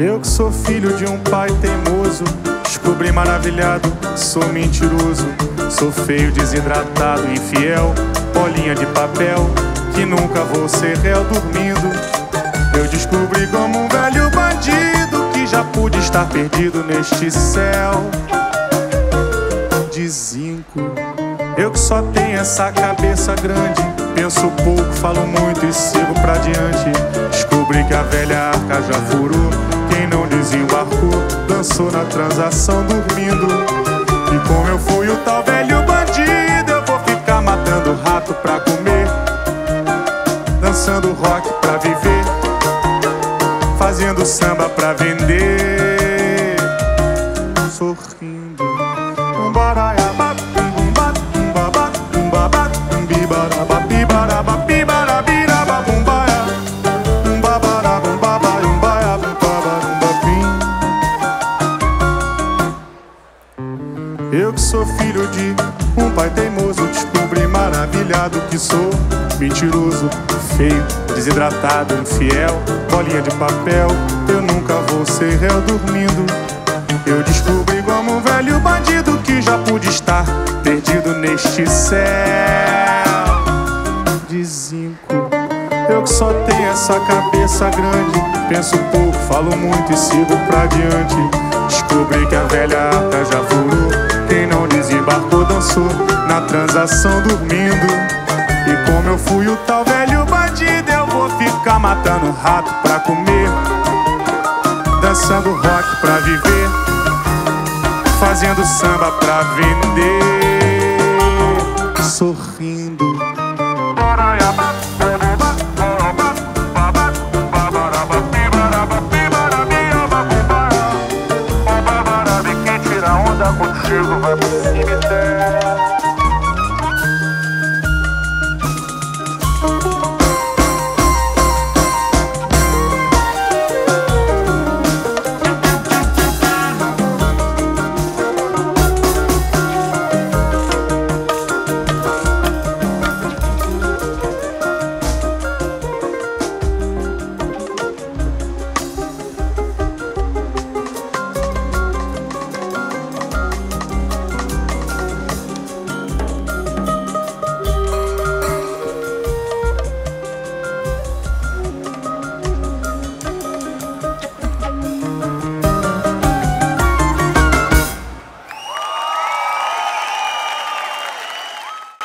Eu que sou filho de um pai teimoso, descobri maravilhado, sou mentiroso, sou feio, desidratado, infiel, bolinha de papel, que nunca vou ser réu dormindo. Eu descobri como um velho bandido que já pude estar perdido neste céu de zinco. Eu que só tenho essa cabeça grande, penso pouco, falo muito e sigo pra diante. Descobri que a velha arca já furou quem não desembarcou, dançou na transação dormindo. E como eu fui o tal velho bandido, matando rato pra comer, dançando rock pra viver, fazendo samba pra vender, sorrindo. Eu que sou filho de um pai teimoso, descobri maravilhado que sou mentiroso, feio, desidratado, infiel, bolinha de papel. Eu nunca vou ser réu dormindo. Eu descobri como um velho bandido que já pude estar perdido neste céu de zinco. Eu que só tenho essa cabeça grande, penso pouco, falo muito e sigo pra diante. Descobri que a velha arca já furou, na transação dormindo. E como eu fui o tal velho bandido, eu vou ficar matando rato pra comer. Dançando rock pra viver, fazendo samba pra vender. Sorrindo. contigo vai pro cemitério.